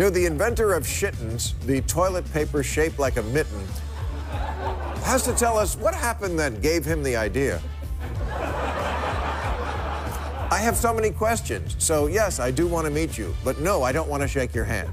You know, the inventor of Shittens, the toilet paper shaped like a mitten, has to tell us what happened that gave him the idea. I have so many questions. So, yes, I do want to meet you. But no, I don't want to shake your hand.